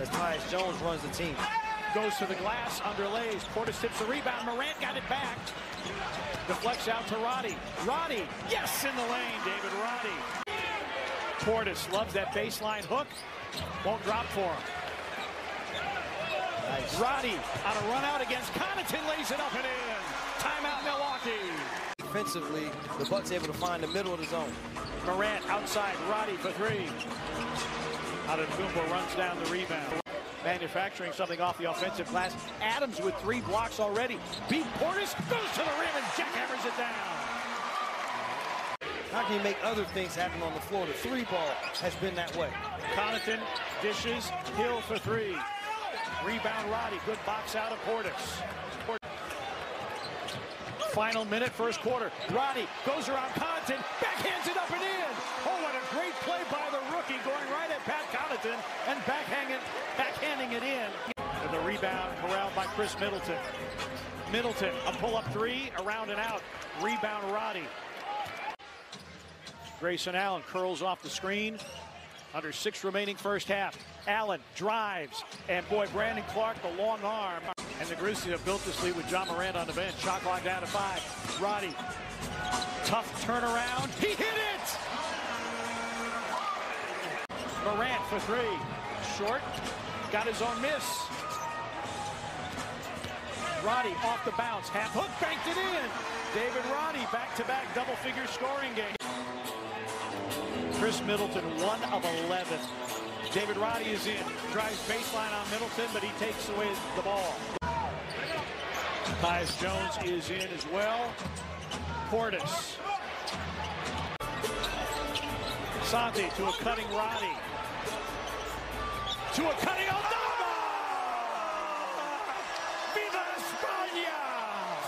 as Tyus Jones runs the team. Goes to the glass, underlays. Portis tips the rebound. Morant got it back. Deflects out to Roddy. Roddy, yes, in the lane, David Roddy. Portis loves that baseline hook. Won't drop for him. Nice. Roddy on a run out against Connaughton, lays it up and in. Timeout Milwaukee. Defensively, the Bucks able to find the middle of the zone. Morant outside, Roddy for three. Antetokounmpo runs down the rebound. Manufacturing something off the offensive glass. Adams with three blocks already. Beat Portis, goes to the rim and jackhammers it down. How can you make other things happen on the floor? The three ball has been that way. Connaughton dishes, Hill for three. Rebound Roddy, good box out of Portis. Final minute, first quarter. Roddy goes around Connaughton, backhands it up and in. Oh, what a great play by the Connaughton and backhanging, backhanding it in. And the rebound corralled by Khris Middleton. Middleton, a pull-up three, around and out. Rebound Roddy. Grayson Allen curls off the screen. Under six remaining first half. Allen drives. And boy, Brandon Clarke, the long arm. And the Grizzlies have built this lead with John Morant on the bench. Shot clock down to five. Roddy. Tough turnaround. He hit it! Morant for three. Short. Got his own miss. Roddy off the bounce. Half hook banked it in. David Roddy back-to-back double-figure scoring game. Khris Middleton, one of 11. David Roddy is in. Drives baseline on Middleton, but he takes away the ball. Tyus Jones is in as well. Portis. Santi to a cutting Roddy. To a cutting Aldama! Viva España!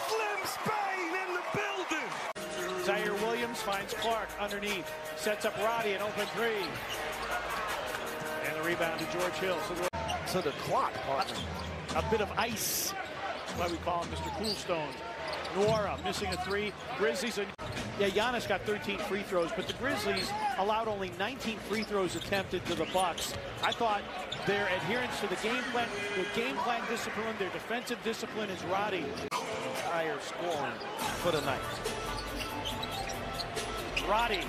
Slim Spain in the building. Ziaire Williams finds Clarke underneath. Sets up Roddy, an open three. And the rebound to George Hill. So the To the clock, partner. a bit of ice. That's why we call him Mr. Coolstone. Nwora missing a three. Grizzlies, are, yeah, Giannis got 13 free throws, but the Grizzlies allowed only 19 free throws attempted to the Bucks. I thought their adherence to the game plan, their game plan discipline, their defensive discipline is Roddy. Entire scoring for the night. Roddy.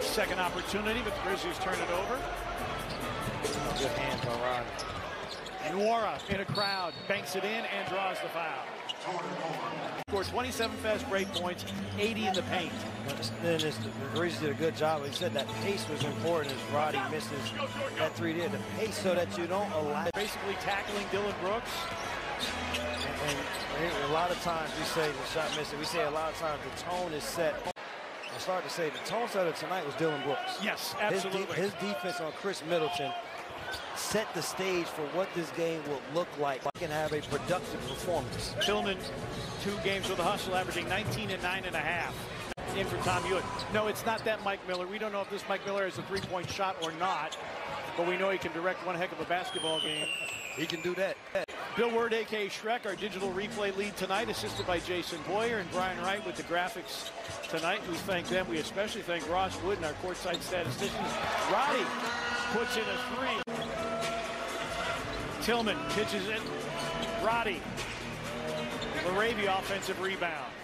Second opportunity, but the Grizzlies turn it over. Good hands on Roddy. Nwora in a crowd, banks it in and draws the foul. Scored 27 fast break points, 80 in the paint. Then it's, the Grizzlies did a good job. He said that pace was important as Roddy misses that three there. The pace so that you don't allow. Basically tackling Dillon Brooks. And, and a lot of times we say the shot missing. We say a lot of times the tone is set. I start to say the tone setter tonight was Dillon Brooks. Yes, His, de- absolutely. his defense on Khris Middleton set the stage for what this game will look like. I can have a productive performance. Tillman, two games with a hustle, averaging 19 and 9 and a half. In for Tom Hewitt. No, it's not that Mike Miller. We don't know if this Mike Miller has a three-point shot or not, but we know he can direct one heck of a basketball game. He can do that. Bill Word, a.k.a. Shrek, our digital replay lead tonight, assisted by Jason Boyer and Brian Wright with the graphics tonight. We thank them. We especially thank Ross Wood and our courtside statisticians. Roddy puts in a three. Tillman pitches it. Roddy. LaRavia offensive rebound.